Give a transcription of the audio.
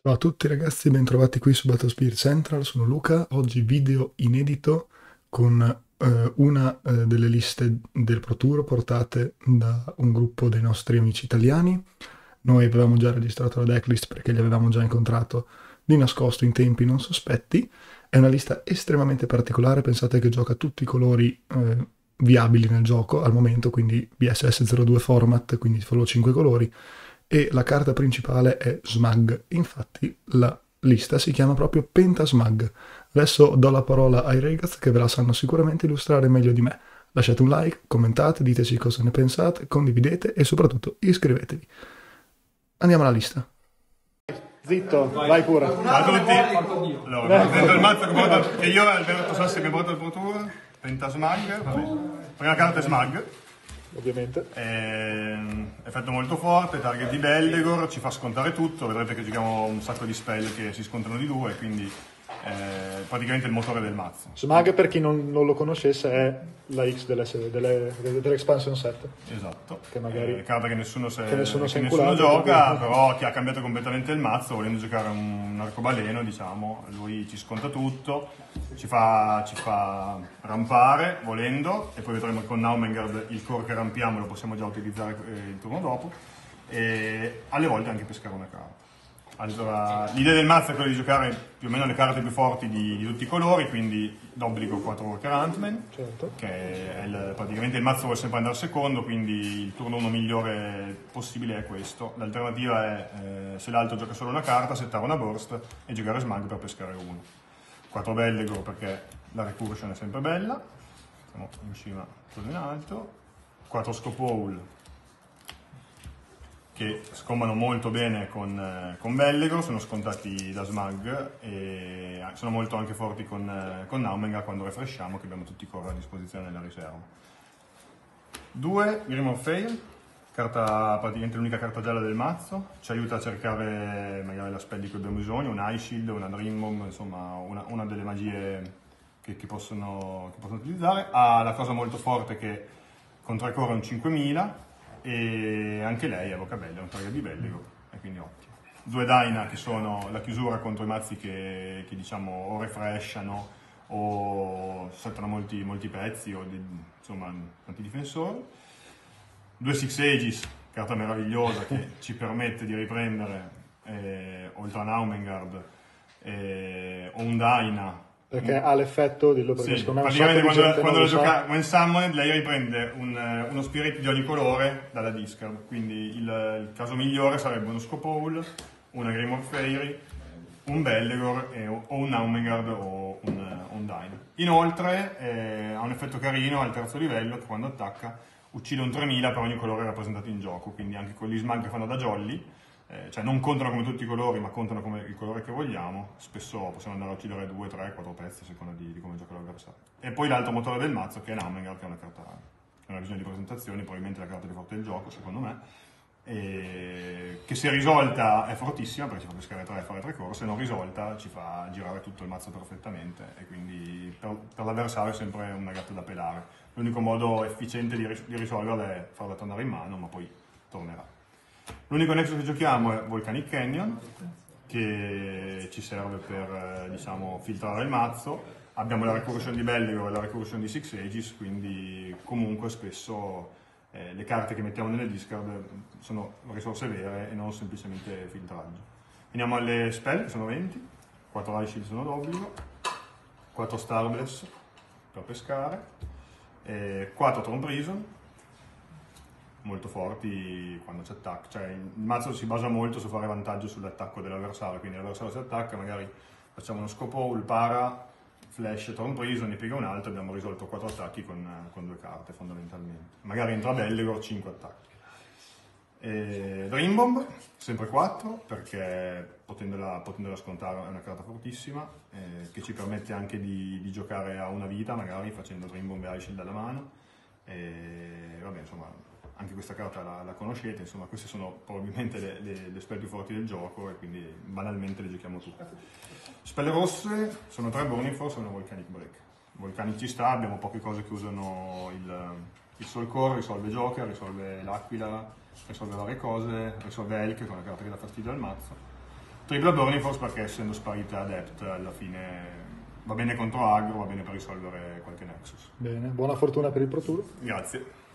Ciao a tutti ragazzi, bentrovati qui su Battlespear Central, sono Luca, oggi video inedito con eh, una eh, delle liste del Pro Tour portate da un gruppo dei nostri amici italiani. Noi avevamo già registrato la decklist perché li avevamo già incontrato di nascosto in tempi non sospetti. È una lista estremamente particolare, pensate che gioca tutti i colori eh, viabili nel gioco al momento, quindi BSS 02 format, quindi solo 5 colori e la carta principale è Smug. Infatti la lista si chiama proprio Pentasmug. Adesso do la parola ai ragazzi che ve la sanno sicuramente illustrare meglio di me. Lasciate un like, commentate, diteci cosa ne pensate, condividete e soprattutto iscrivetevi. Andiamo alla lista. Zitto, vai, vai pure. Ciao a tutti. Allora, prendo il mazzo che, che io e Alberto Sassi abbiamo portato il Pro Tour. Pentasmug. Vabbè. Prima carta è Smug ovviamente. È, effetto molto forte, target di Bellegor, ci fa scontare tutto, vedrete che giochiamo un sacco di spell che si scontrano di due, quindi è praticamente il motore del mazzo. Smag per chi non, non lo conoscesse è la X delle, delle, dell'expansion set. Esatto, che magari è carta che nessuno, se, che nessuno, che nessuno gioca, però che ha cambiato completamente il mazzo, volendo giocare un, un arcobaleno, diciamo, lui ci sconta tutto, ci fa, ci fa, rampare volendo, e poi vedremo con Naumengard il core che rampiamo lo possiamo già utilizzare eh, il turno dopo, e alle volte anche pescare una carta. Allora, l'idea del mazzo è quella di giocare più o meno le carte più forti di, di tutti i colori, quindi d'obbligo 4 Worker Huntman, certo. che è il, praticamente il mazzo vuole sempre andare secondo, quindi il turno 1 migliore possibile è questo. L'alternativa è, eh, se l'altro gioca solo una carta, settare una burst e giocare smug per pescare uno. 4 Bellegor perché la recursion è sempre bella, siamo in cima, tutto in alto. 4 Scope Hole che scombano molto bene con, eh, con Bellegor, sono scontati da Smug e sono molto anche forti con, eh, con Naumenga quando refresciamo che abbiamo tutti i core a disposizione nella riserva. 2, Grim of Fail, carta, praticamente l'unica carta gialla del mazzo, ci aiuta a cercare magari la spell di cui abbiamo bisogno, un Ice Shield, una Dream Bomb, insomma una, una delle magie che, che, possono, che possono utilizzare. Ha la cosa molto forte che con 3 core è un 5000, e anche lei evoca Belle, è un target di Belligo e quindi ottimo. Due Daina che sono la chiusura contro i mazzi che, che diciamo o refreshano o saltano molti, molti pezzi o di, insomma tanti difensori. Due Six Ages, carta meravigliosa che ci permette di riprendere eh, oltre a Naumengard eh, o un Daina perché mm. ha l'effetto, dillo perché sì, secondo me praticamente quando, quando lo gioca When Summoned lei riprende un, uno spirit di ogni colore dalla discard, quindi il, il caso migliore sarebbe uno Scopole, una Grimoire Fairy, un Bellegor e, o un Naumengard o un, un Dine. Inoltre eh, ha un effetto carino al terzo livello che quando attacca uccide un 3000 per ogni colore rappresentato in gioco, quindi anche quelli smag che fanno da jolly eh, cioè non contano come tutti i colori, ma contano come il colore che vogliamo. Spesso possiamo andare a uccidere 2, 3, 4 pezzi a seconda di, di come gioca l'avversario. E poi l'altro motore del mazzo che è Namengar, che è una carta, non ha bisogno di presentazioni, probabilmente la carta più forte del gioco, secondo me. E che se risolta è fortissima perché ci fa pescare 3 e fare 3 core, se non risolta ci fa girare tutto il mazzo perfettamente e quindi per, per l'avversario è sempre una gatta da pelare. L'unico modo efficiente di, ris- di risolverla è farla tornare in mano, ma poi tornerà. L'unico nexus che giochiamo è Volcanic Canyon, che ci serve per eh, diciamo, filtrare il mazzo. Abbiamo la recursion di Belligo e la recursion di Six Ages, quindi comunque spesso eh, le carte che mettiamo nelle discard sono risorse vere e non semplicemente filtraggio. Veniamo alle spell, che sono 20, 4 Ice sono d'obbligo, 4 Starbless per pescare, 4 Tron Prison, molto forti quando ci attacca. Cioè, il mazzo si basa molto su fare vantaggio sull'attacco dell'avversario, quindi l'avversario si attacca, magari facciamo uno scopo, il para, flash, torn prison, ne piega un altro, abbiamo risolto 4 attacchi con, con due carte fondamentalmente. Magari entra Bellegor, 5 attacchi. E Dream Bomb, sempre 4, perché potendola, potendola scontare è una carta fortissima, eh, che ci permette anche di, di, giocare a una vita, magari facendo Dream Bomb e Ice dalla mano. E vabbè, insomma, anche questa carta la, la conoscete, insomma queste sono probabilmente le, le, le, spell più forti del gioco e quindi banalmente le giochiamo tutte. Spell rosse sono tre Boniforce e una Volcanic Break. Volcanic ci sta, abbiamo poche cose che usano il, il Soul Core, risolve Joker, risolve l'Aquila, risolve varie cose, risolve Elk, che è una carta che dà fastidio al mazzo. Tripla Burning Force perché essendo sparita Adept alla fine va bene contro Agro, va bene per risolvere qualche Nexus. Bene, buona fortuna per il Pro Tour. Grazie.